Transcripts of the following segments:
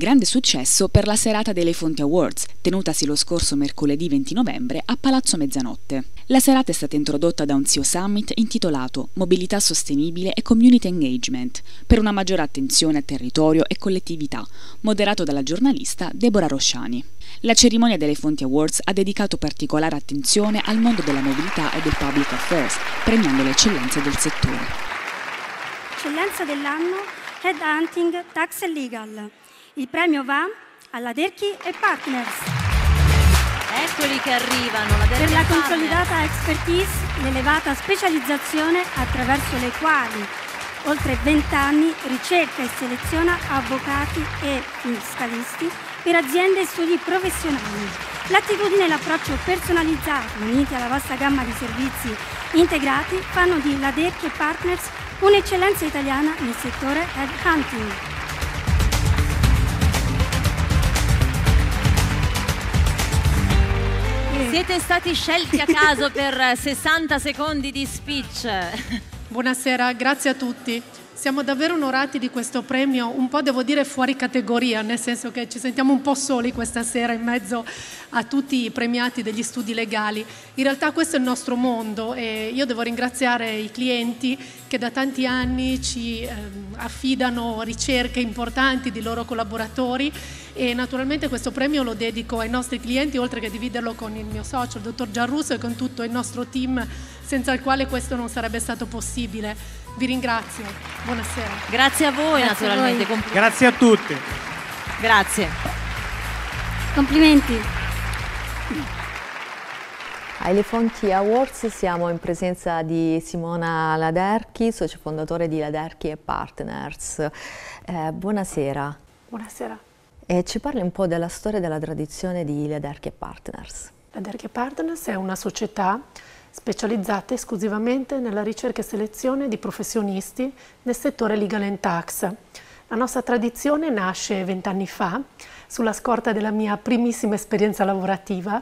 Grande successo per la serata dei Fonti Awards, tenutasi lo scorso mercoledì 20 novembre a Palazzo Mezzanotte. La serata è stata introdotta da un CEO Summit intitolato Mobilità sostenibile e Community Engagement, per una maggiore attenzione a territorio e collettività, moderato dalla giornalista Deborah Rosciani. La cerimonia delle Fonti Awards ha dedicato particolare attenzione al mondo della mobilità e del public affairs, premiando le eccellenze del settore. Eccellenza dell'anno Headhunting Tax Legal il premio va alla Derchi e Partners. Eccoli che arrivano. La per la consolidata expertise, l'elevata specializzazione attraverso le quali oltre 20 anni ricerca e seleziona avvocati e fiscalisti per aziende e studi professionali. L'attitudine e l'approccio personalizzato, uniti alla vasta gamma di servizi integrati, fanno di La Derchi e Partners un'eccellenza italiana nel settore headhunting. Siete stati scelti a caso per 60 secondi di speech. Buonasera, grazie a tutti. Siamo davvero onorati di questo premio, un po' devo dire fuori categoria, nel senso che ci sentiamo un po' soli questa sera in mezzo a tutti i premiati degli studi legali. In realtà questo è il nostro mondo e io devo ringraziare i clienti che da tanti anni ci eh, affidano ricerche importanti di loro collaboratori e naturalmente questo premio lo dedico ai nostri clienti oltre che dividerlo con il mio socio, il dottor Gianrusso e con tutto il nostro team senza il quale questo non sarebbe stato possibile. Vi ringrazio, buonasera. Grazie a voi Grazie naturalmente. A voi. Grazie a tutti. Grazie. Complimenti. Ai Lefonti Awards siamo in presenza di Simona Laderchi, socio fondatore di Laderchi Partners. Eh, buonasera. Buonasera. E ci parli un po' della storia e della tradizione di Laderchi Partners. Laderchi Partners è una società specializzate esclusivamente nella ricerca e selezione di professionisti nel settore legal and tax. La nostra tradizione nasce vent'anni fa, sulla scorta della mia primissima esperienza lavorativa,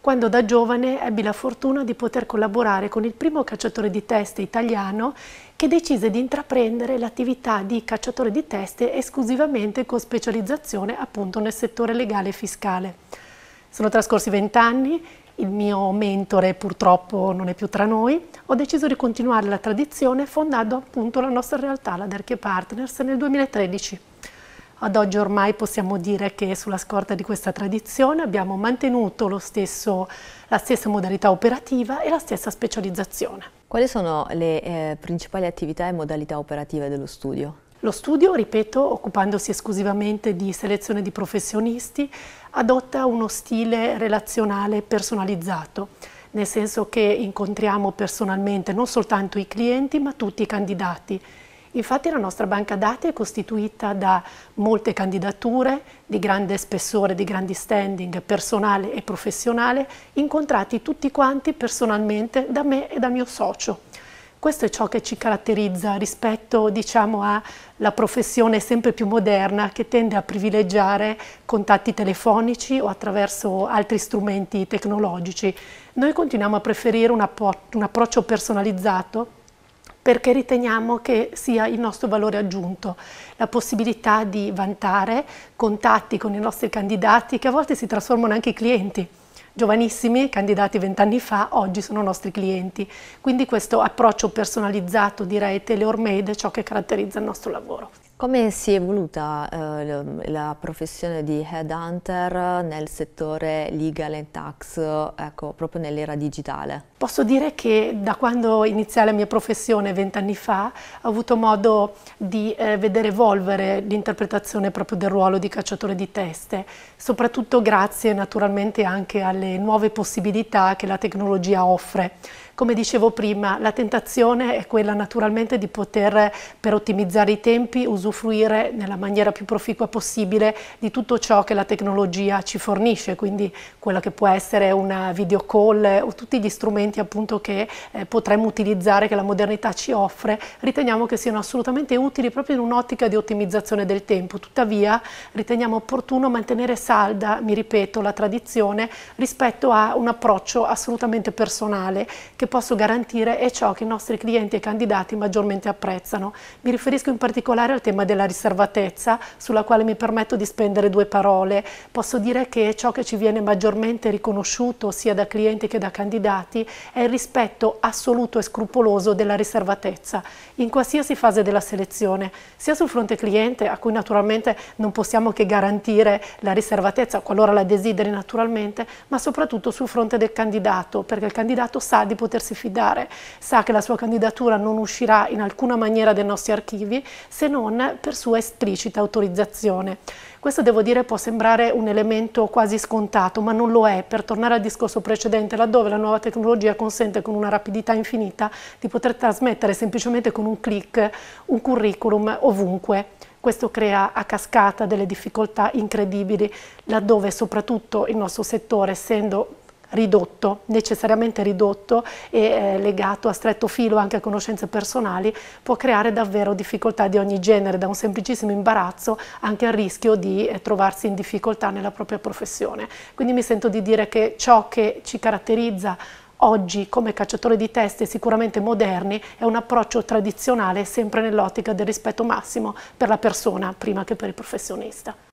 quando da giovane ebbi la fortuna di poter collaborare con il primo cacciatore di teste italiano che decise di intraprendere l'attività di cacciatore di teste esclusivamente con specializzazione appunto nel settore legale e fiscale. Sono trascorsi vent'anni il mio mentore purtroppo non è più tra noi, ho deciso di continuare la tradizione fondando appunto la nostra realtà, la Derche Partners, nel 2013. Ad oggi ormai possiamo dire che sulla scorta di questa tradizione abbiamo mantenuto stesso, la stessa modalità operativa e la stessa specializzazione. Quali sono le eh, principali attività e modalità operative dello studio? Lo studio, ripeto, occupandosi esclusivamente di selezione di professionisti, adotta uno stile relazionale personalizzato, nel senso che incontriamo personalmente non soltanto i clienti ma tutti i candidati. Infatti la nostra banca dati è costituita da molte candidature di grande spessore, di grandi standing personale e professionale, incontrati tutti quanti personalmente da me e dal mio socio. Questo è ciò che ci caratterizza rispetto diciamo, alla professione sempre più moderna che tende a privilegiare contatti telefonici o attraverso altri strumenti tecnologici. Noi continuiamo a preferire un, un approccio personalizzato perché riteniamo che sia il nostro valore aggiunto, la possibilità di vantare contatti con i nostri candidati che a volte si trasformano anche in clienti giovanissimi, candidati vent'anni fa, oggi sono nostri clienti. Quindi questo approccio personalizzato, direi tailor-made, è ciò che caratterizza il nostro lavoro. Come si è evoluta eh, la professione di headhunter nel settore legal and tax, ecco, proprio nell'era digitale? Posso dire che da quando iniziai la mia professione vent'anni fa ho avuto modo di eh, vedere evolvere l'interpretazione proprio del ruolo di cacciatore di teste, soprattutto grazie naturalmente anche alle nuove possibilità che la tecnologia offre. Come dicevo prima, la tentazione è quella naturalmente di poter, per ottimizzare i tempi, usufruire nella maniera più proficua possibile di tutto ciò che la tecnologia ci fornisce, quindi quella che può essere una video call o tutti gli strumenti appunto che eh, potremmo utilizzare, che la modernità ci offre, riteniamo che siano assolutamente utili proprio in un'ottica di ottimizzazione del tempo. Tuttavia riteniamo opportuno mantenere salda, mi ripeto, la tradizione rispetto a un approccio assolutamente personale che posso garantire è ciò che i nostri clienti e candidati maggiormente apprezzano. Mi riferisco in particolare al tema della riservatezza, sulla quale mi permetto di spendere due parole. Posso dire che ciò che ci viene maggiormente riconosciuto sia da clienti che da candidati è il rispetto assoluto e scrupoloso della riservatezza in qualsiasi fase della selezione, sia sul fronte cliente, a cui naturalmente non possiamo che garantire la riservatezza qualora la desideri naturalmente, ma soprattutto sul fronte del candidato, perché il candidato sa di potersi fidare, sa che la sua candidatura non uscirà in alcuna maniera dai nostri archivi se non per sua esplicita autorizzazione. Questo devo dire può sembrare un elemento quasi scontato, ma non lo è. Per tornare al discorso precedente, laddove la nuova tecnologia consente con una rapidità infinita di poter trasmettere semplicemente con un clic un curriculum ovunque. Questo crea a cascata delle difficoltà incredibili, laddove soprattutto il nostro settore, essendo ridotto, necessariamente ridotto e eh, legato a stretto filo anche a conoscenze personali, può creare davvero difficoltà di ogni genere, da un semplicissimo imbarazzo anche al rischio di eh, trovarsi in difficoltà nella propria professione. Quindi mi sento di dire che ciò che ci caratterizza oggi come cacciatore di teste sicuramente moderni è un approccio tradizionale sempre nell'ottica del rispetto massimo per la persona prima che per il professionista.